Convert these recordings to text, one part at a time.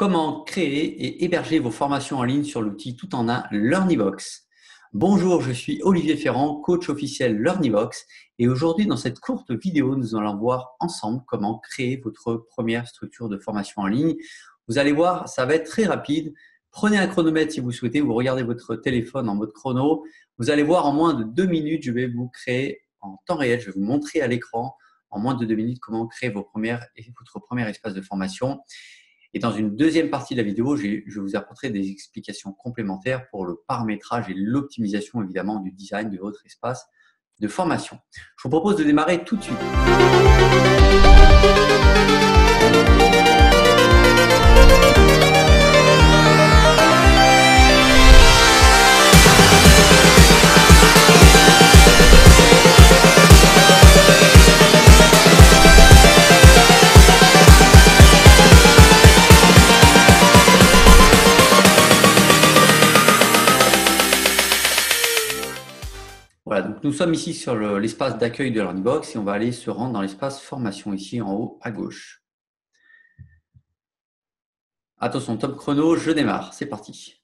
Comment créer et héberger vos formations en ligne sur l'outil tout en un LearnyBox Bonjour, je suis Olivier Ferrand, coach officiel LearnyBox et aujourd'hui dans cette courte vidéo, nous allons voir ensemble comment créer votre première structure de formation en ligne. Vous allez voir, ça va être très rapide. Prenez un chronomètre si vous souhaitez, vous regardez votre téléphone en mode chrono. Vous allez voir en moins de deux minutes, je vais vous créer en temps réel, je vais vous montrer à l'écran en moins de deux minutes comment créer votre premier espace de formation. Et dans une deuxième partie de la vidéo, je vous apporter des explications complémentaires pour le paramétrage et l'optimisation évidemment du design de votre espace de formation. Je vous propose de démarrer tout de suite. Nous sommes ici sur l'espace d'accueil de LearnBox et on va aller se rendre dans l'espace formation ici en haut à gauche. Attention, top chrono, je démarre. C'est parti.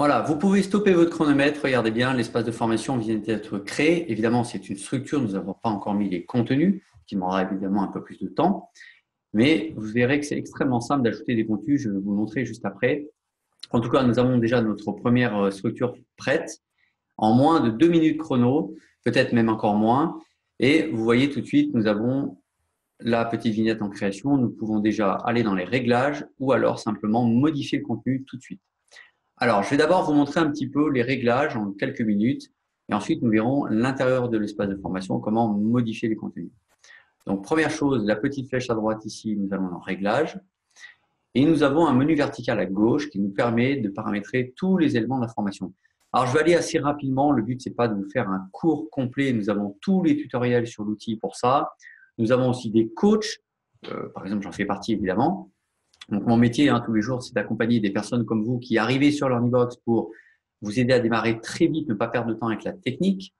Voilà, vous pouvez stopper votre chronomètre. Regardez bien, l'espace de formation vient d'être créé. Évidemment, c'est une structure. Nous n'avons pas encore mis les contenus, qui demandera évidemment un peu plus de temps. Mais vous verrez que c'est extrêmement simple d'ajouter des contenus. Je vais vous montrer juste après. En tout cas, nous avons déjà notre première euh, structure prête en moins de deux minutes chrono, peut-être même encore moins. Et vous voyez tout de suite, nous avons la petite vignette en création. Nous pouvons déjà aller dans les réglages ou alors simplement modifier le contenu tout de suite. Alors, je vais d'abord vous montrer un petit peu les réglages en quelques minutes et ensuite nous verrons l'intérieur de l'espace de formation, comment modifier les contenus. Donc, première chose, la petite flèche à droite ici, nous allons dans Réglages. Et nous avons un menu vertical à gauche qui nous permet de paramétrer tous les éléments de la formation. Alors, je vais aller assez rapidement. Le but, c'est pas de vous faire un cours complet. Nous avons tous les tutoriels sur l'outil pour ça. Nous avons aussi des coachs. Euh, par exemple, j'en fais partie évidemment. Donc, mon métier hein, tous les jours, c'est d'accompagner des personnes comme vous qui arrivez sur LearnyBox pour vous aider à démarrer très vite, ne pas perdre de temps avec la technique,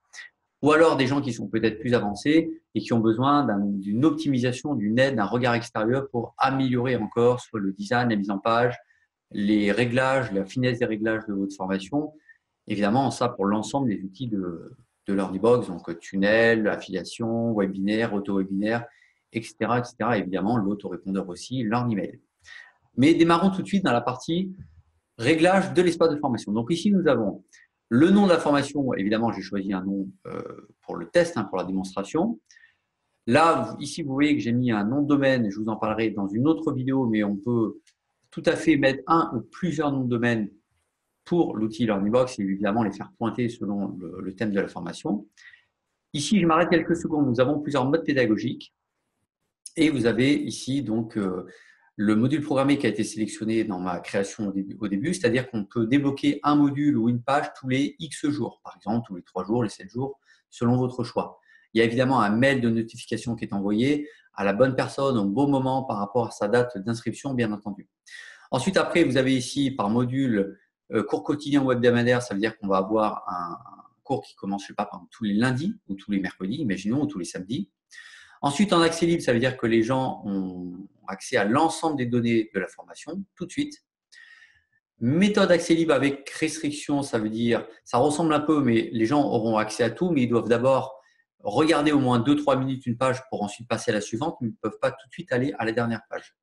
ou alors des gens qui sont peut-être plus avancés et qui ont besoin d'une optimisation, d'une aide, d'un regard extérieur pour améliorer encore soit le design, la mise en page, les réglages, la finesse des réglages de votre formation. Évidemment, ça pour l'ensemble des outils de, de LearnyBox, donc tunnel, affiliation, webinaire, auto-webinaire, etc., etc. évidemment, l'autorépondeur aussi, LearnEmail. Mais démarrons tout de suite dans la partie réglage de l'espace de formation. Donc ici, nous avons le nom de la formation. Évidemment, j'ai choisi un nom euh, pour le test, hein, pour la démonstration. Là, ici, vous voyez que j'ai mis un nom de domaine. Je vous en parlerai dans une autre vidéo, mais on peut tout à fait mettre un ou plusieurs noms de domaine pour l'outil LearningBox et évidemment les faire pointer selon le, thème de la formation. Ici, je m'arrête quelques secondes. Nous avons plusieurs modes pédagogiques et vous avez ici donc euh, le module programmé qui a été sélectionné dans ma création au début, c'est-à-dire qu'on peut débloquer un module ou une page tous les X jours, par exemple tous les 3 jours, les 7 jours, selon votre choix. Il y a évidemment un mail de notification qui est envoyé à la bonne personne au bon moment par rapport à sa date d'inscription, bien entendu. Ensuite, après, vous avez ici par module euh, cours quotidien ou hebdomadaire, ça veut dire qu'on va avoir un, cours qui commence, je sais pas, tous les lundis ou tous les mercredis, imaginons, ou tous les samedis. Ensuite, en accès libre, ça veut dire que les gens ont accès à l'ensemble des données de la formation tout de suite. Méthode accès libre avec restriction, ça veut dire, ça ressemble un peu, mais les gens auront accès à tout, mais ils doivent d'abord regarder au moins 2-3 minutes une page pour ensuite passer à la suivante, mais ils ne peuvent pas tout de suite aller à la dernière page.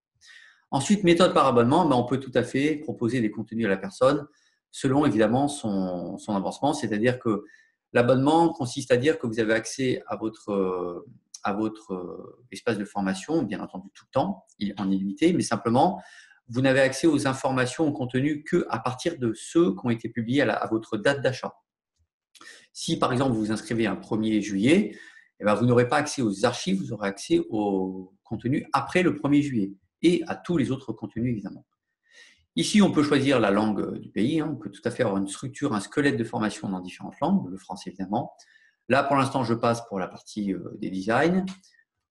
Ensuite, méthode par abonnement, ben, on peut tout à fait proposer des contenus à la personne selon évidemment son, son avancement, c'est-à-dire que L'abonnement consiste à dire que vous avez accès à votre, à votre espace de formation, bien entendu tout le temps, en illimité, mais simplement, vous n'avez accès aux informations, au contenu qu'à partir de ceux qui ont été publiés à, à votre date d'achat. Si par exemple vous vous inscrivez un 1er juillet, eh ben, vous n'aurez pas accès aux archives, vous aurez accès au contenu après le 1er juillet et à tous les autres contenus évidemment. Ici, on peut choisir la langue du pays, hein. on peut tout à fait avoir une structure, un squelette de formation dans différentes langues, le français évidemment. Là, pour l'instant, je passe pour la partie euh, des designs.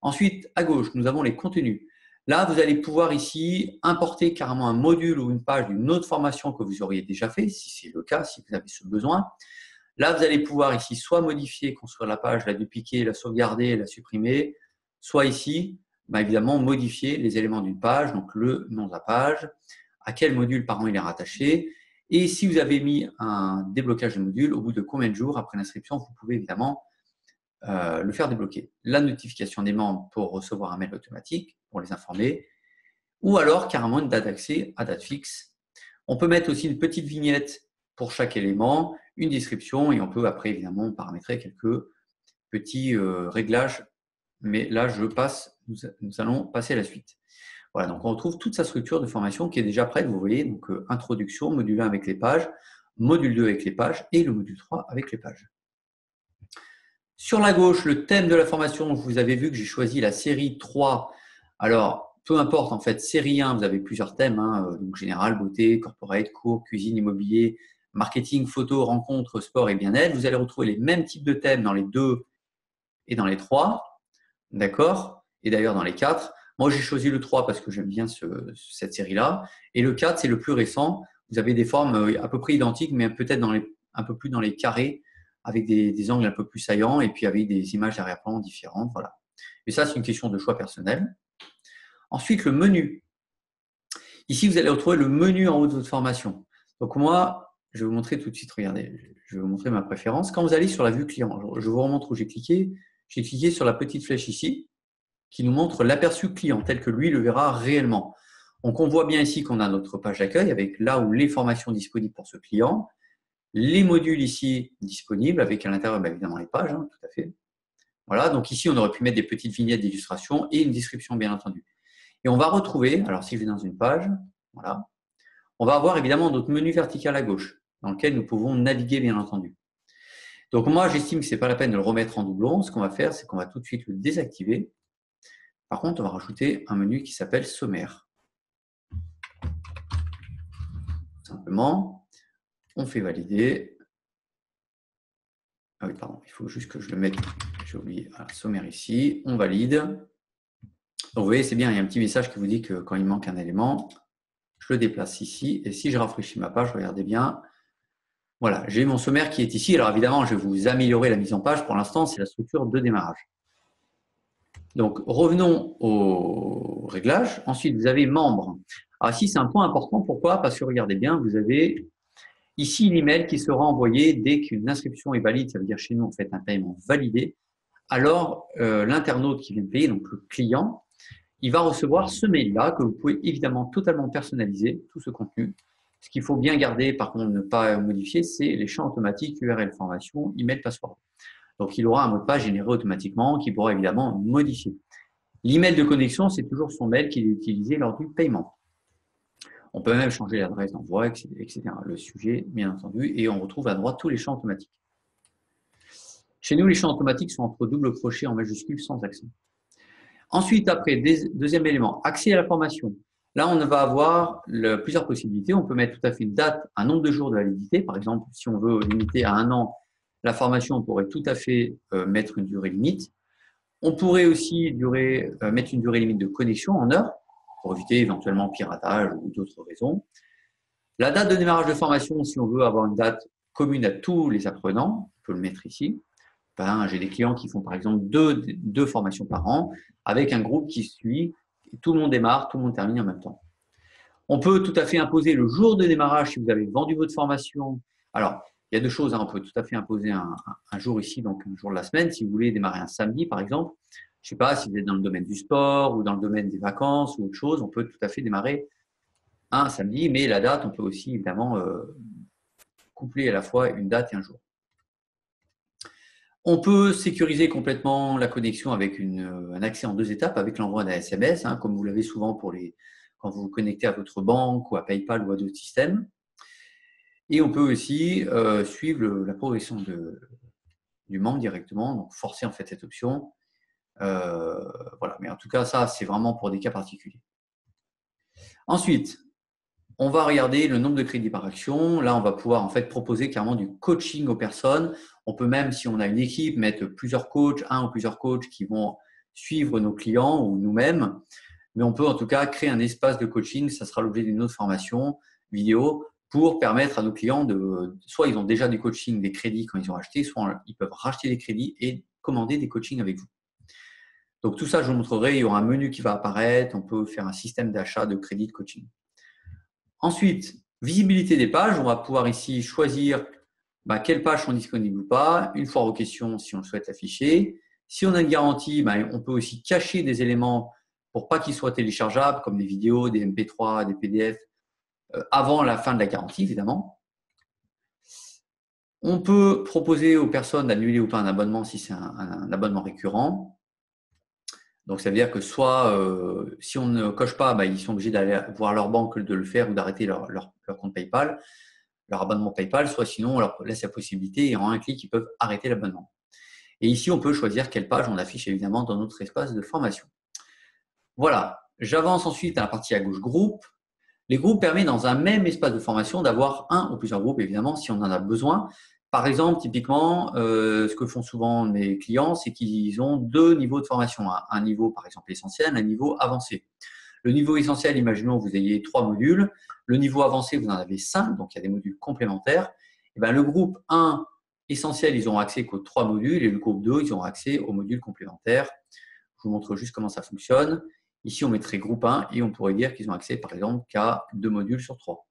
Ensuite, à gauche, nous avons les contenus. Là, vous allez pouvoir ici importer carrément un module ou une page d'une autre formation que vous auriez déjà fait, si c'est le cas, si vous avez ce besoin. Là, vous allez pouvoir ici soit modifier, construire la page, la dupliquer, la sauvegarder, la supprimer, soit ici, bah, évidemment, modifier les éléments d'une page, donc le nom de la page, à quel module par an il est rattaché, et si vous avez mis un déblocage de module, au bout de combien de jours après l'inscription, vous pouvez évidemment euh, le faire débloquer. La notification des membres pour recevoir un mail automatique, pour les informer, ou alors carrément une date d'accès à date fixe. On peut mettre aussi une petite vignette pour chaque élément, une description et on peut après évidemment paramétrer quelques petits euh, réglages. Mais là, je passe, nous, allons passer à la suite. Voilà, donc on retrouve toute sa structure de formation qui est déjà prête. Vous voyez, donc euh, introduction, module 1 avec les pages, module 2 avec les pages et le module 3 avec les pages. Sur la gauche, le thème de la formation, vous avez vu que j'ai choisi la série 3. Alors, peu importe, en fait, série 1, vous avez plusieurs thèmes, hein, euh, donc général, beauté, corporate, cours, cuisine, immobilier, marketing, photo, rencontre, sport et bien-être. Vous allez retrouver les mêmes types de thèmes dans les deux et dans les trois. D'accord? Et d'ailleurs dans les quatre. Moi, j'ai choisi le 3 parce que j'aime bien cette série-là. Et le 4, c'est le plus récent. Vous avez des formes euh, à peu près identiques, mais peut-être un peu plus dans les carrés, avec des, angles un peu plus saillants et puis avec des images d'arrière-plan différentes. Voilà. Et ça, c'est une question de choix personnel. Ensuite, le menu. Ici, vous allez retrouver le menu en haut de votre formation. Donc moi, je vais vous montrer tout de suite, regardez, je vais vous montrer ma préférence. Quand vous allez sur la vue client, je vous remontre où j'ai cliqué. J'ai cliqué sur la petite flèche ici qui nous montre l'aperçu client tel que lui le verra réellement. Donc on voit bien ici qu'on a notre page d'accueil avec là où les formations disponibles pour ce client, les modules ici disponibles avec à l'intérieur bah, évidemment les pages, hein, tout à fait. Voilà, donc ici on aurait pu mettre des petites vignettes d'illustration et une description bien entendu. Et on va retrouver, alors si je vais dans une page, voilà, on va avoir évidemment notre menu vertical à gauche dans lequel nous pouvons naviguer, bien entendu. Donc moi, j'estime que ce n'est pas la peine de le remettre en doublon. Ce qu'on va faire, c'est qu'on va tout de suite le désactiver. Par contre, on va rajouter un menu qui s'appelle sommaire. Simplement, on fait valider. Ah oui, pardon, il faut juste que je le mette. J'ai oublié. sommaire ici. On valide. Vous voyez, c'est bien, il y a un petit message qui vous dit que quand il manque un élément, je le déplace ici. Et si je rafraîchis ma page, regardez bien, voilà, j'ai mon sommaire qui est ici. Alors évidemment, je vais vous améliorer la mise en page. Pour l'instant, c'est la structure de démarrage. Donc, revenons au réglage. Ensuite, vous avez membres. Alors ici, c'est un point important. Pourquoi? Parce que regardez bien, vous avez ici l'email qui sera envoyé dès qu'une inscription est valide. Ça veut dire chez nous, en fait, un paiement validé. Alors, euh, l'internaute qui vient de payer, donc le client, il va recevoir ce mail-là que vous pouvez évidemment totalement personnaliser, tout ce contenu. Ce qu'il faut bien garder, par contre, ne pas modifier, c'est les champs automatiques URL formation, email, password. Donc, il aura un mot de passe généré automatiquement qu'il pourra évidemment modifier. L'email de connexion, c'est toujours son mail qu'il est utilisé lors du paiement. On peut même changer l'adresse d'envoi, etc. Le sujet, bien entendu, et on retrouve à droite tous les champs automatiques. Chez nous, les champs automatiques sont entre double crochet en majuscule sans accent. Ensuite, après, deuxième élément, accès à la formation. Là, on va avoir plusieurs possibilités. On peut mettre tout à fait une date, un nombre de jours de validité. Par exemple, si on veut limiter à un an la formation, on pourrait tout à fait euh, mettre une durée limite. On pourrait aussi euh, mettre une durée limite de connexion en heures pour éviter éventuellement piratage ou d'autres raisons. La date de démarrage de formation, si on veut avoir une date commune à tous les apprenants, on peut le mettre ici. Ben, J'ai des clients qui font par exemple deux, deux formations par an avec un groupe qui suit tout le monde démarre, tout le monde termine en même temps. On peut tout à fait imposer le jour de démarrage si vous avez vendu votre formation. Alors, il y a deux choses. Hein. On peut tout à fait imposer un, jour ici, donc un jour de la semaine. Si vous voulez démarrer un samedi, par exemple, je ne sais pas si vous êtes dans le domaine du sport ou dans le domaine des vacances ou autre chose, on peut tout à fait démarrer un samedi, mais la date, on peut aussi évidemment euh, coupler à la fois une date et un jour. On peut sécuriser complètement la connexion avec un accès en deux étapes avec l'envoi d'un SMS, hein, comme vous l'avez souvent pour les, quand vous vous connectez à votre banque ou à PayPal ou à d'autres systèmes. Et on peut aussi euh, suivre la progression du membre directement, donc forcer en fait cette option. Euh, voilà, mais en tout cas, ça, c'est vraiment pour des cas particuliers. Ensuite, on va regarder le nombre de crédits par action. Là, on va pouvoir en fait proposer clairement du coaching aux personnes. On peut même, si on a une équipe, mettre plusieurs coachs, un ou plusieurs coachs qui vont suivre nos clients ou nous-mêmes. Mais on peut en tout cas créer un espace de coaching. Ça sera l'objet d'une autre formation vidéo pour permettre à nos clients de, soit ils ont déjà du coaching, des crédits quand ils ont acheté, soit ils peuvent racheter des crédits et commander des coachings avec vous. Donc tout ça, je vous montrerai. Il y aura un menu qui va apparaître. On peut faire un système d'achat de crédit de coaching. Ensuite, visibilité des pages. On va pouvoir ici choisir bah, quelles pages sont disponibles ou pas. Une fois aux questions si on le souhaite afficher. Si on a une garantie, bah, on peut aussi cacher des éléments pour pas qu'ils soient téléchargeables, comme des vidéos, des MP3, des PDF, avant la fin de la garantie, évidemment. On peut proposer aux personnes d'annuler ou pas un abonnement si c'est un, abonnement récurrent. Donc, ça veut dire que soit, euh, si on ne coche pas, bah, ils sont obligés d'aller voir leur banque de le faire ou d'arrêter leur, compte PayPal, leur abonnement PayPal, soit sinon, on leur laisse la possibilité et en un clic, ils peuvent arrêter l'abonnement. Et ici, on peut choisir quelle page on affiche évidemment dans notre espace de formation. Voilà. J'avance ensuite à la partie à gauche groupe. Les groupes permettent dans un même espace de formation d'avoir un ou plusieurs groupes, évidemment, si on en a besoin. Par exemple, typiquement, euh, ce que font souvent mes clients, c'est qu'ils ont deux niveaux de formation. Un niveau, par exemple, essentiel, un niveau avancé. Le niveau essentiel, imaginons vous ayez trois modules. Le niveau avancé, vous en avez cinq, donc il y a des modules complémentaires. Et bien, le groupe 1 essentiel, ils ont accès qu'aux trois modules, et le groupe 2, ils ont accès aux modules complémentaires. Je vous montre juste comment ça fonctionne. Ici, on mettrait groupe 1 et on pourrait dire qu'ils ont accès, par exemple, qu'à deux modules sur trois,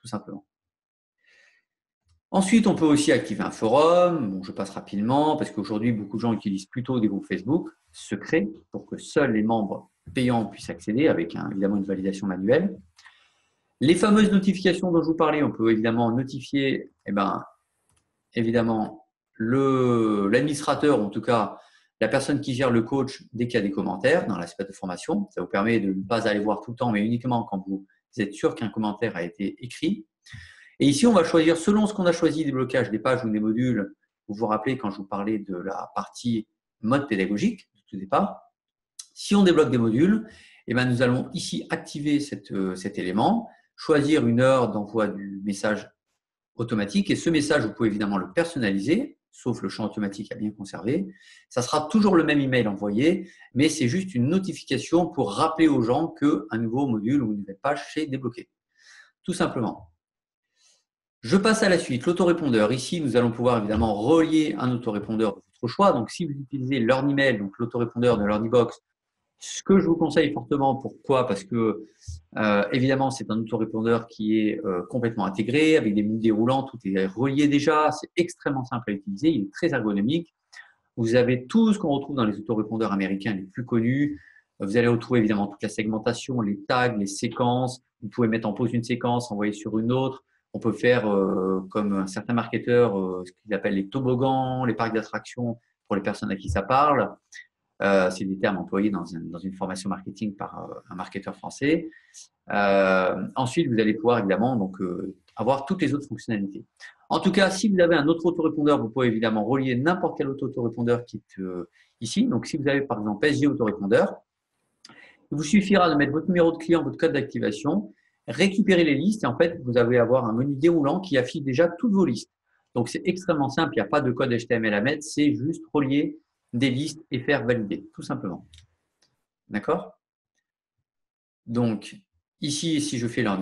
tout simplement. Ensuite, on peut aussi activer un forum. je passe rapidement parce qu'aujourd'hui, beaucoup de gens utilisent plutôt des groupes Facebook secrets pour que seuls les membres payants puissent accéder avec évidemment une validation manuelle. Les fameuses notifications dont je vous parlais, on peut évidemment notifier eh ben, évidemment l'administrateur, en tout cas la personne qui gère le coach dès qu'il y a des commentaires dans l'aspect de formation. Ça vous permet de ne pas aller voir tout le temps, mais uniquement quand vous êtes sûr qu'un commentaire a été écrit. Et ici, on va choisir, selon ce qu'on a choisi, des blocages des pages ou des modules. Vous vous rappelez quand je vous parlais de la partie mode pédagogique, tout départ. Si on débloque des modules, eh bien, nous allons ici activer euh, cet élément, choisir une heure d'envoi du message automatique. Et ce message, vous pouvez évidemment le personnaliser sauf le champ automatique à bien conserver. Ça sera toujours le même email envoyé, mais c'est juste une notification pour rappeler aux gens qu'un nouveau module ou une nouvelle page s'est débloqué. Tout simplement. Je passe à la suite, l'autorépondeur. Ici, nous allons pouvoir évidemment relier un autorépondeur de votre choix. Donc, si vous utilisez l'Earn donc l'autorépondeur de l'Earnybox, ce que je vous conseille fortement, pourquoi? Parce que euh, évidemment, c'est un autorépondeur qui est euh, complètement intégré avec des menus déroulants, tout est relié déjà, c'est extrêmement simple à utiliser, il est très ergonomique. Vous avez tout ce qu'on retrouve dans les autorépondeurs américains les plus connus. Vous allez retrouver évidemment toute la segmentation, les tags, les séquences. Vous pouvez mettre en pause une séquence, envoyer sur une autre. On peut faire, euh, comme un certain marketeur, ce qu'il appelle les toboggans, les parcs d'attractions pour les personnes à qui ça parle. Euh, c'est des termes employés dans, une formation marketing par euh, un marketeur français. Euh, ensuite, vous allez pouvoir évidemment donc, avoir toutes les autres fonctionnalités. En tout cas, si vous avez un autre autorépondeur, vous pouvez évidemment relier n'importe quel autre autorépondeur qui est ici. Donc, si vous avez par exemple SG autorépondeur, il vous suffira de mettre votre numéro de client, votre code d'activation, récupérer les listes et en fait, vous allez avoir un menu déroulant qui affiche déjà toutes vos listes. Donc, c'est extrêmement simple, il n'y a pas de code HTML à mettre, c'est juste relier des listes et faire valider, tout simplement. D'accord? Donc, ici, si je fais leur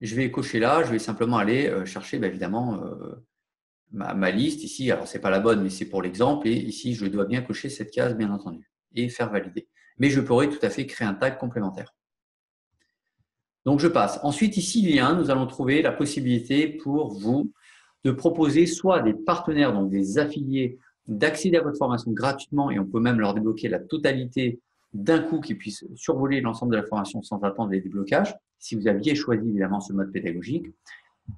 je vais cocher là, je vais simplement aller euh, chercher bah, évidemment euh, ma, liste ici. Alors, ce n'est pas la bonne, mais c'est pour l'exemple. Et ici, je dois bien cocher cette case, bien entendu, et faire valider. Mais je pourrais tout à fait créer un tag complémentaire. Donc, je passe. Ensuite, ici, lien, nous allons trouver la possibilité pour vous de proposer soit des partenaires, donc des affiliés d'accéder à votre formation gratuitement et on peut même leur débloquer la totalité d'un coup qui puisse survoler l'ensemble de la formation sans attendre les déblocages, si vous aviez choisi évidemment ce mode pédagogique.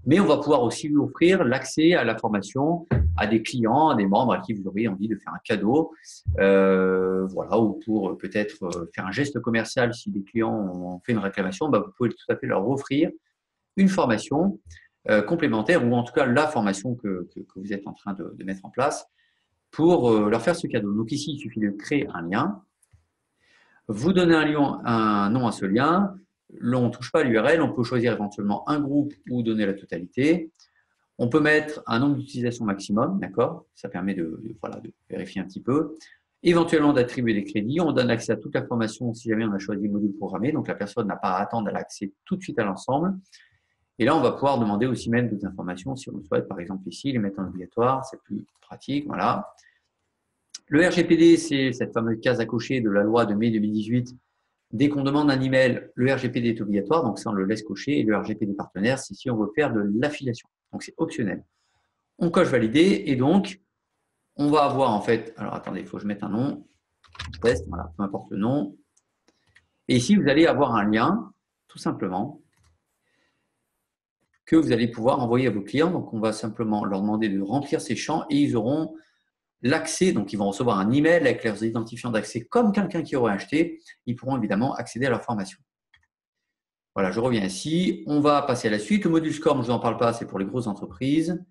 Mais on va pouvoir aussi lui offrir l'accès à la formation à des clients, à des membres à qui vous auriez envie de faire un cadeau, euh, voilà, ou pour peut-être euh, faire un geste commercial si des clients ont fait une réclamation, bah, vous pouvez tout à fait leur offrir une formation euh, complémentaire ou en tout cas la formation que, que, vous êtes en train de mettre en place pour euh, leur faire ce cadeau. Donc ici, il suffit de créer un lien, vous donnez un, un nom à ce lien, on ne touche pas l'URL, on peut choisir éventuellement un groupe ou donner la totalité. On peut mettre un nombre d'utilisation maximum, d'accord? Ça permet de, voilà, de vérifier un petit peu. Éventuellement d'attribuer des crédits. On donne accès à toute la formation si jamais on a choisi le module programmé. Donc la personne n'a pas à attendre à l'accès tout de suite à l'ensemble. Et là, on va pouvoir demander aussi même d'autres informations si on le souhaite. Par exemple, ici, les mettre en obligatoire, c'est plus pratique. Voilà. Le RGPD, c'est cette fameuse case à cocher de la loi de mai 2018 Dès qu'on demande un email, le RGPD est obligatoire, donc ça on le laisse cocher. Et le RGPD partenaire, c'est si on veut faire de l'affiliation. Donc c'est optionnel. On coche valider et donc on va avoir en fait. Alors attendez, il faut que je mette un nom. Test, voilà, peu importe le nom. Et ici, vous allez avoir un lien, tout simplement, que vous allez pouvoir envoyer à vos clients. Donc on va simplement leur demander de remplir ces champs et ils auront l'accès, donc ils vont recevoir un email avec leurs identifiants d'accès comme quelqu'un qui aurait acheté, ils pourront évidemment accéder à leur formation. Voilà, je reviens ici. On va passer à la suite. Le module score, je vous en parle pas, c'est pour les grosses entreprises.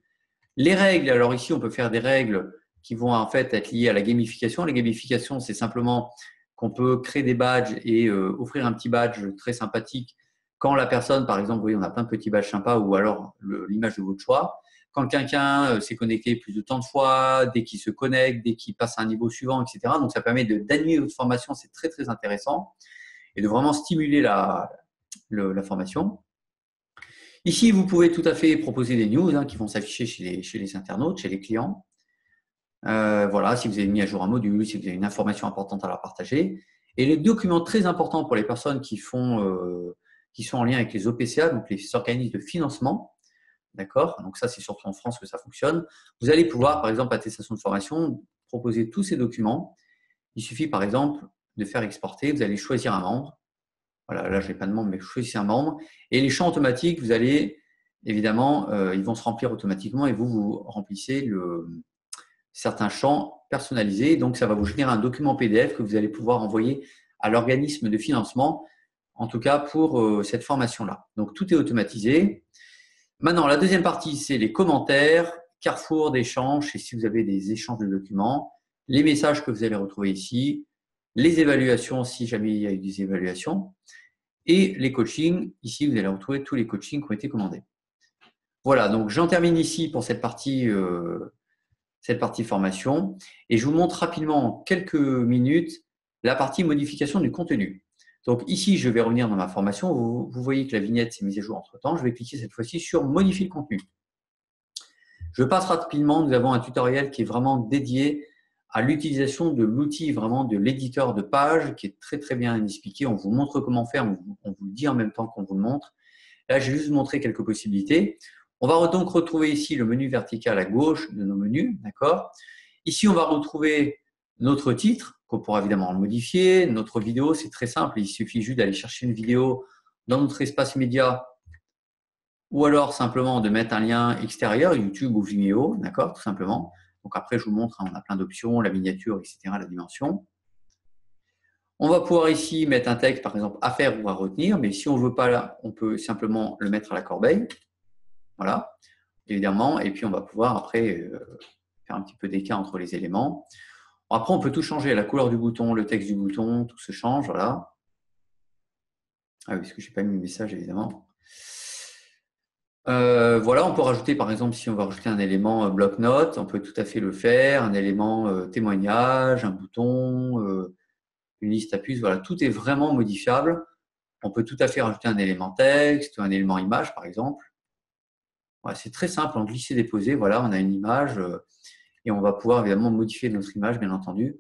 Les règles, alors ici, on peut faire des règles qui vont en fait être liées à la gamification. La gamification, c'est simplement qu'on peut créer des badges et euh, offrir un petit badge très sympathique quand la personne, par exemple, vous voyez, on a plein de petits badges sympas ou alors l'image de votre choix quand quelqu'un euh, s'est connecté plus de tant de fois, dès qu'il se connecte, dès qu'il passe à un niveau suivant, etc. Donc, ça permet d'annuler votre formation, c'est très, très intéressant, et de vraiment stimuler la, la formation. Ici, vous pouvez tout à fait proposer des news hein, qui vont s'afficher chez les, chez les, internautes, chez les clients. Euh, voilà, si vous avez mis à jour un module, si vous avez une information importante à leur partager. Et les documents très importants pour les personnes qui, font, euh, qui sont en lien avec les OPCA, donc les organismes de financement, D'accord? Donc ça, c'est surtout en France que ça fonctionne. Vous allez pouvoir, par exemple, attestation de formation, proposer tous ces documents. Il suffit, par exemple, de faire exporter. Vous allez choisir un membre. Voilà, là, je n'ai pas de membre, mais choisissez un membre. Et les champs automatiques, vous allez, évidemment, euh, ils vont se remplir automatiquement et vous, vous remplissez certains champs personnalisés. Donc, ça va vous générer un document PDF que vous allez pouvoir envoyer à l'organisme de financement, en tout cas pour euh, cette formation-là. Donc, tout est automatisé. Maintenant, la deuxième partie, c'est les commentaires, carrefour d'échange, et si vous avez des échanges de documents, les messages que vous allez retrouver ici, les évaluations si jamais il y a eu des évaluations, et les coachings. Ici, vous allez retrouver tous les coachings qui ont été commandés. Voilà, donc j'en termine ici pour cette partie, euh, cette partie formation, et je vous montre rapidement en quelques minutes la partie modification du contenu. Donc ici, je vais revenir dans ma formation. Vous, voyez que la vignette s'est mise à jour entre-temps. Je vais cliquer cette fois-ci sur Modifier le contenu. Je passe rapidement. Nous avons un tutoriel qui est vraiment dédié à l'utilisation de l'outil vraiment de l'éditeur de page qui est très très bien expliqué. On vous montre comment faire, on vous, le dit en même temps qu'on vous le montre. Là, j'ai juste montré quelques possibilités. On va donc retrouver ici le menu vertical à gauche de nos menus, d'accord? Ici, on va retrouver notre titre, qu'on pourra évidemment le modifier. Notre vidéo, c'est très simple. Il suffit juste d'aller chercher une vidéo dans notre espace média ou alors simplement de mettre un lien extérieur, YouTube ou Vimeo, d'accord, tout simplement. Donc après, je vous montre, hein, on a plein d'options, la miniature, etc., la dimension. On va pouvoir ici mettre un texte, par exemple, à faire ou à retenir, mais si on ne veut pas, on peut simplement le mettre à la corbeille. Voilà, évidemment. Et puis, on va pouvoir après euh, faire un petit peu d'écart entre les éléments. Après, on peut tout changer, la couleur du bouton, le texte du bouton, tout se change, voilà. Ah oui, parce que je n'ai pas mis le message, évidemment. Euh, voilà, on peut rajouter, par exemple, si on va rajouter un élément euh, bloc-notes, on peut tout à fait le faire, un élément euh, témoignage, un bouton, une liste à puces, voilà, tout est vraiment modifiable. On peut tout à fait rajouter un élément texte, un élément image, par exemple. c'est très simple, en glisser-déposer, voilà, on a une image et on va pouvoir évidemment modifier notre image, bien entendu,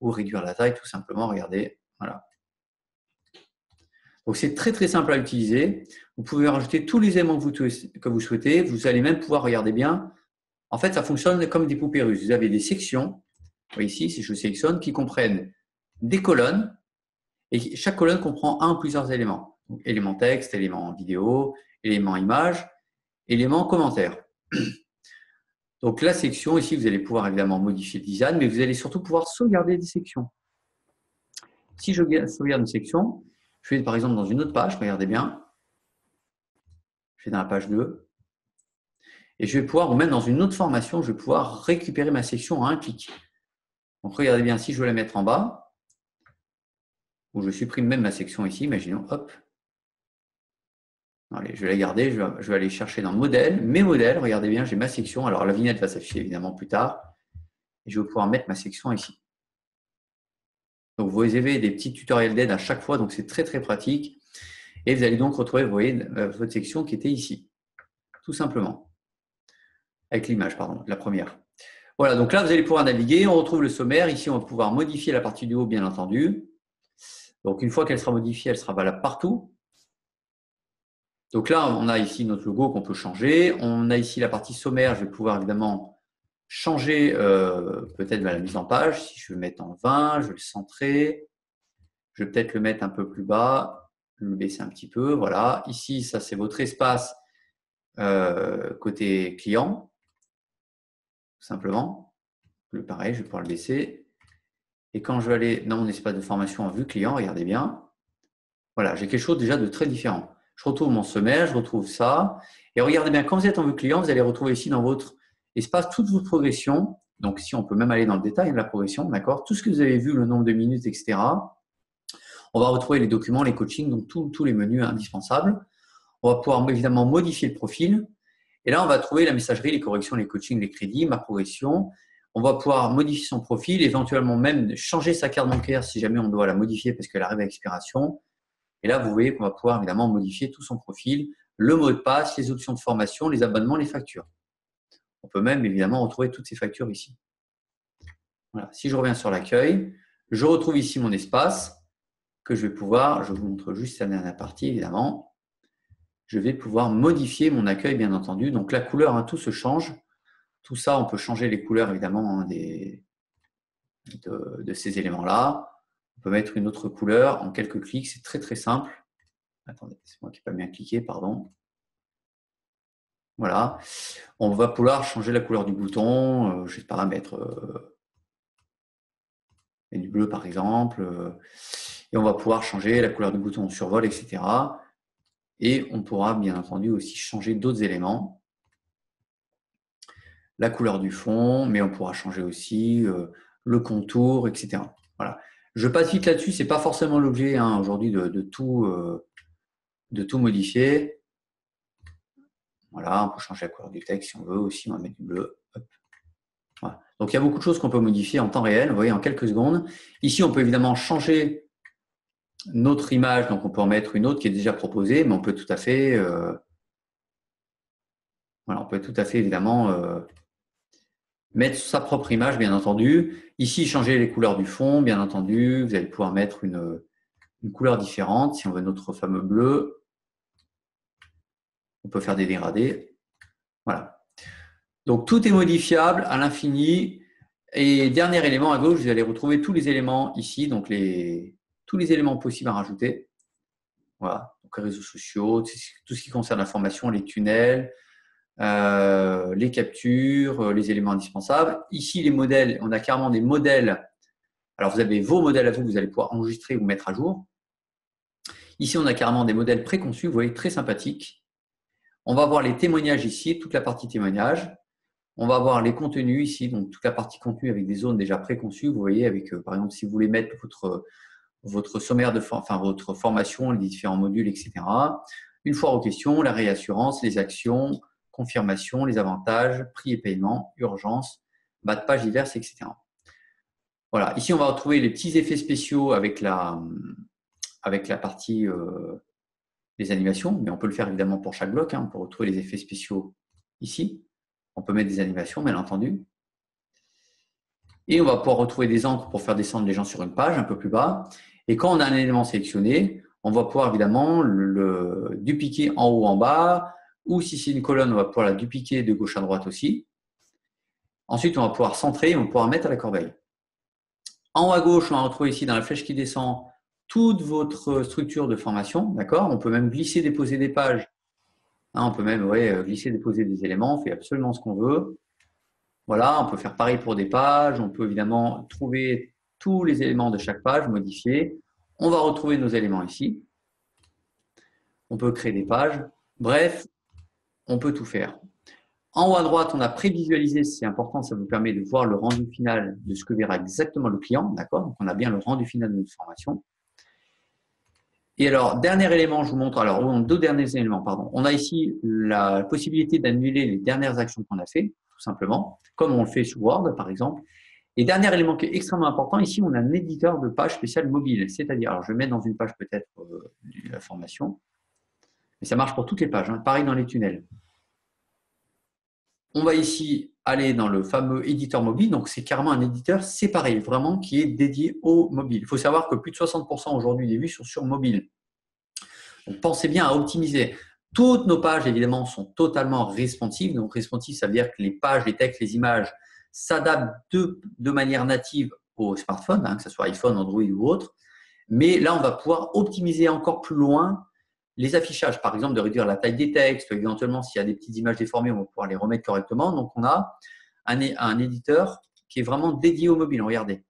ou réduire la taille tout simplement. Regardez, voilà. Donc c'est très très simple à utiliser. Vous pouvez rajouter tous les éléments que vous souhaitez. Vous allez même pouvoir regarder bien. En fait, ça fonctionne comme des poupées russes. Vous avez des sections, ici, si je sélectionne, qui comprennent des colonnes. Et chaque colonne comprend un ou plusieurs éléments. Donc, éléments texte, éléments vidéo, éléments image. élément commentaire. Donc la section, ici, vous allez pouvoir évidemment modifier le design, mais vous allez surtout pouvoir sauvegarder des sections. Si je sauvegarde une section, je vais par exemple dans une autre page, regardez bien. Je vais dans la page 2. Et je vais pouvoir, ou même dans une autre formation, je vais pouvoir récupérer ma section à un clic. Donc regardez bien, si je veux la mettre en bas, ou je supprime même ma section ici, imaginons, hop. Je vais la garder, je vais, aller chercher dans modèle, mes modèles, regardez bien, j'ai ma section. Alors la vignette va s'afficher évidemment plus tard. Je vais pouvoir mettre ma section ici. Donc vous avez des petits tutoriels d'aide à chaque fois, donc c'est très très pratique. Et vous allez donc retrouver, vous voyez, euh, votre section qui était ici, tout simplement. Avec l'image, pardon, la première. Voilà, donc là, vous allez pouvoir naviguer. On retrouve le sommaire. Ici, on va pouvoir modifier la partie du haut, bien entendu. Donc, une fois qu'elle sera modifiée, elle sera valable partout. Donc là, on a ici notre logo qu'on peut changer. On a ici la partie sommaire. Je vais pouvoir évidemment changer euh, peut-être la mise en page. Si je veux mettre en 20, je vais le centrer. Je vais peut-être le mettre un peu plus bas, le baisser un petit peu. Voilà. Ici, ça c'est votre espace euh, côté client, tout simplement. Le pareil, je vais pouvoir le baisser. Et quand je vais aller dans mon espace de formation en vue client, regardez bien. Voilà, j'ai quelque chose déjà de très différent. Je retrouve mon sommaire, je retrouve ça. Et regardez bien, quand vous êtes en vue client, vous allez retrouver ici dans votre espace toute votre progression. Donc, si on peut même aller dans le détail de la progression, d'accord? Tout ce que vous avez vu, le nombre de minutes, etc. On va retrouver les documents, les coachings, donc tous les menus indispensables. On va pouvoir évidemment modifier le profil. Et là, on va trouver la messagerie, les corrections, les coachings, les crédits, ma progression. On va pouvoir modifier son profil, éventuellement même changer sa carte bancaire si jamais on doit la modifier parce qu'elle arrive à expiration. Et là, vous voyez qu'on va pouvoir évidemment modifier tout son profil, le mot de passe, les options de formation, les abonnements, les factures. On peut même évidemment retrouver toutes ces factures ici. Voilà. Si je reviens sur l'accueil, je retrouve ici mon espace que je vais pouvoir, je vous montre juste la dernière partie évidemment, je vais pouvoir modifier mon accueil bien entendu. Donc la couleur, hein, tout se change. Tout ça, on peut changer les couleurs évidemment hein, de, ces éléments-là. On peut mettre une autre couleur en quelques clics, c'est très très simple. Attendez, c'est moi qui n'ai pas bien cliqué, pardon. Voilà. On va pouvoir changer la couleur du bouton. Euh, je vais pas mettre euh, du bleu par exemple. Euh, et on va pouvoir changer la couleur du bouton survol, etc. Et on pourra bien entendu aussi changer d'autres éléments. La couleur du fond, mais on pourra changer aussi le contour, etc. Voilà. Je passe vite là-dessus, ce n'est pas forcément l'objet hein, aujourd'hui de, tout, de tout modifier. Voilà, on peut changer la couleur du texte si on veut aussi, on va mettre du bleu. Donc il y a beaucoup de choses qu'on peut modifier en temps réel, vous voyez, en quelques secondes. Ici, on peut évidemment changer notre image, donc on peut en mettre une autre qui est déjà proposée, mais on peut tout à fait, euh, voilà, on peut tout à fait évidemment euh, mettre sa propre image, bien entendu. Ici, changer les couleurs du fond, bien entendu. Vous allez pouvoir mettre une, une couleur différente. Si on veut notre fameux bleu, on peut faire des dégradés. Voilà. Donc tout est modifiable à l'infini. Et dernier élément à gauche, vous allez retrouver tous les éléments ici, donc les, tous les éléments possibles à rajouter. Voilà, donc les réseaux sociaux, tout ce qui concerne l'information, les tunnels, euh, les captures, euh, les éléments indispensables. Ici, les modèles, on a carrément des modèles. Alors, vous avez vos modèles à vous, vous allez pouvoir enregistrer ou mettre à jour. Ici, on a carrément des modèles préconçus, vous voyez, très sympathiques. On va voir les témoignages ici, toute la partie témoignages. On va voir les contenus ici, donc toute la partie contenu avec des zones déjà préconçues. Vous voyez, avec euh, par exemple, si vous voulez mettre votre, votre sommaire de enfin votre formation, les différents modules, etc. Une fois aux questions, la réassurance, les actions, confirmation, les avantages, prix et paiement, urgence, bas de page diverses, etc. Voilà. Ici, on va retrouver les petits effets spéciaux avec la, partie euh, les animations, mais on peut le faire évidemment pour chaque bloc. Hein. On peut retrouver les effets spéciaux ici. On peut mettre des animations, bien entendu. Et on va pouvoir retrouver des encres pour faire descendre les gens sur une page un peu plus bas. Et quand on a un élément sélectionné, on va pouvoir évidemment le, dupliquer en haut, en bas, ou si c'est une colonne, on va pouvoir la dupliquer de gauche à droite aussi. Ensuite, on va pouvoir centrer et on va pouvoir mettre à la corbeille. En haut à gauche, on va retrouver ici dans la flèche qui descend toute votre structure de formation, d'accord? On peut même glisser, déposer des pages Hein, on peut même ouais, glisser, déposer des éléments, on fait absolument ce qu'on veut. Voilà, on peut faire pareil pour des pages. On peut évidemment trouver tous les éléments de chaque page, modifier. On va retrouver nos éléments ici. On peut créer des pages. Bref, on peut tout faire. En haut à droite, on a prévisualisé, c'est important, ça vous permet de voir le rendu final de ce que verra exactement le client. D'accord? Donc, on a bien le rendu final de notre formation. Et alors, dernier élément, je vous montre, alors, deux derniers éléments, pardon. On a ici la possibilité d'annuler les dernières actions qu'on a fait tout simplement, comme on le fait sur Word, par exemple. Et dernier élément qui est extrêmement important, ici, on a un éditeur de page spéciale mobile. C'est-à-dire, je mettre dans une page peut-être euh, la formation, mais ça marche pour toutes les pages, hein. pareil dans les tunnels. On va ici aller dans le fameux éditeur mobile, donc c'est carrément un éditeur séparé, vraiment qui est dédié au mobile. Il faut savoir que plus de 60% aujourd'hui des vues sont sur mobile. Donc pensez bien à optimiser. Toutes nos pages, évidemment, sont totalement responsives. Donc, responsive, ça veut dire que les pages, les textes, les images s'adaptent de, manière native au smartphone, hein, que ce soit iPhone, Android ou autre. Mais là, on va pouvoir optimiser encore plus loin les affichages, par exemple, de réduire la taille des textes, éventuellement, s'il y a des petites images déformées, on va pouvoir les remettre correctement. Donc, on a un, un éditeur qui est vraiment dédié au mobile. Regardez.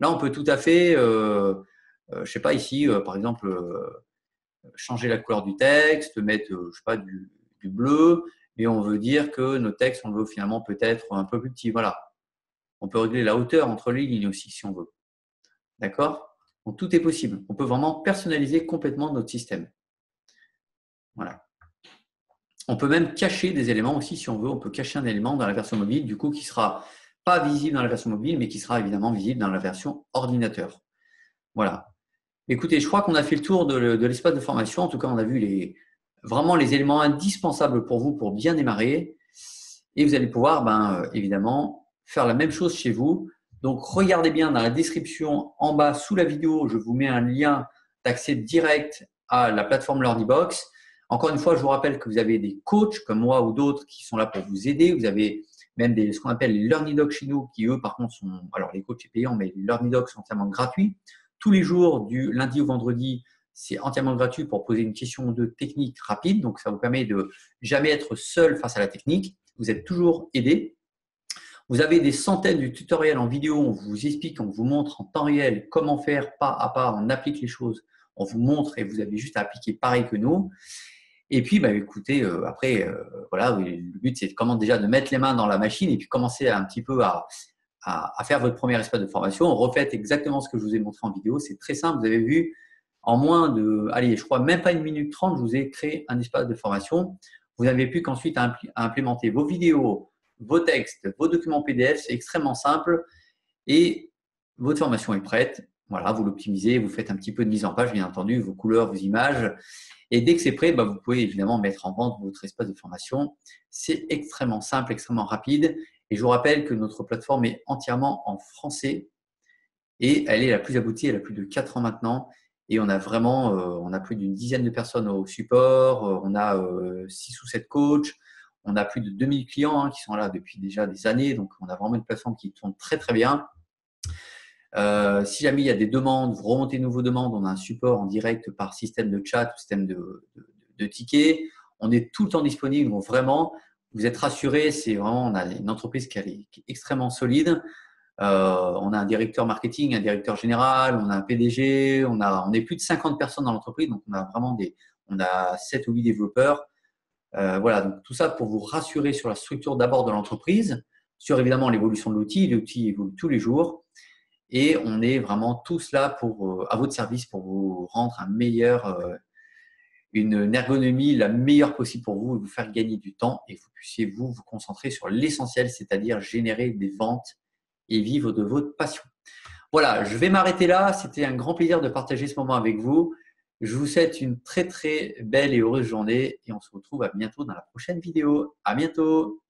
Là, on peut tout à fait, euh, euh, je sais pas, ici, euh, par exemple, changer la couleur du texte, mettre, euh, je sais pas, du, bleu, et on veut dire que nos textes, on veut finalement peut-être un peu plus petit. Voilà. On peut régler la hauteur entre les lignes aussi, si on veut. D'accord? Donc, tout est possible. On peut vraiment personnaliser complètement notre système. Voilà. On peut même cacher des éléments aussi, si on veut. On peut cacher un élément dans la version mobile, du coup, qui sera pas visible dans la version mobile, mais qui sera évidemment visible dans la version ordinateur. Voilà. Écoutez, je crois qu'on a fait le tour de, l'espace de formation. En tout cas, on a vu les, vraiment les éléments indispensables pour vous pour bien démarrer. Et vous allez pouvoir, ben, euh, évidemment, faire la même chose chez vous. Donc, regardez bien dans la description en bas sous la vidéo, je vous mets un lien d'accès direct à la plateforme LearnyBox. Encore une fois, je vous rappelle que vous avez des coachs comme moi ou d'autres qui sont là pour vous aider. Vous avez même ce qu'on appelle les Learning Docs chez nous, qui eux, par contre, sont, alors les coachs sont payants, mais les Learning Docs sont entièrement gratuits tous les jours du lundi au vendredi. C'est entièrement gratuit pour poser une question de technique rapide. Donc, ça vous permet de jamais être seul face à la technique. Vous êtes toujours aidé. Vous avez des centaines de tutoriels en vidéo. On vous explique, on vous montre en temps réel comment faire pas à pas. On applique les choses. On vous montre et vous avez juste à appliquer pareil que nous. Et puis, bah, écoutez, euh, après, euh, voilà, le but, c'est comment déjà de mettre les mains dans la machine et puis commencer un petit peu à, faire votre premier espace de formation. Refaites exactement ce que je vous ai montré en vidéo. C'est très simple. Vous avez vu, en moins de, allez, je crois même pas une minute trente, je vous ai créé un espace de formation. Vous n'avez plus qu'ensuite à, implémenter vos vidéos, vos textes, vos documents PDF. C'est extrêmement simple. Et votre formation est prête. Voilà, vous l'optimisez, vous faites un petit peu de mise en page, bien entendu, vos couleurs, vos images. Et dès que c'est prêt, bah, vous pouvez évidemment mettre en vente votre espace de formation. C'est extrêmement simple, extrêmement rapide. Et je vous rappelle que notre plateforme est entièrement en français et elle est la plus aboutie, elle a plus de 4 ans maintenant. Et on a vraiment, euh, on a plus d'une dizaine de personnes au support, euh, on a 6 euh, ou 7 coachs, on a plus de 2000 clients hein, qui sont là depuis déjà des années. Donc, on a vraiment une plateforme qui tourne très, très bien. Si jamais il y a des demandes, vous remontez de nouveaux demandes, on a un support en direct par système de chat ou système de, de tickets. On est tout le temps disponible. Donc, vraiment, vous êtes rassurés, c'est vraiment, on a une entreprise qui est, extrêmement solide. Euh, on a un directeur marketing, un directeur général, on a un PDG, on, a, on est plus de 50 personnes dans l'entreprise, donc on a vraiment des, on a 7 ou 8 développeurs. Euh, voilà, donc tout ça pour vous rassurer sur la structure d'abord de l'entreprise, sur évidemment l'évolution de l'outil. L'outil évolue tous les jours et on est vraiment tous là pour, euh, à votre service pour vous rendre un meilleur une ergonomie la meilleure possible pour vous et vous faire gagner du temps et vous puissiez vous vous concentrer sur l'essentiel, c'est-à-dire générer des ventes et vivre de votre passion. Voilà, je vais m'arrêter là. C'était un grand plaisir de partager ce moment avec vous. Je vous souhaite une très très belle et heureuse journée et on se retrouve à bientôt dans la prochaine vidéo. À bientôt.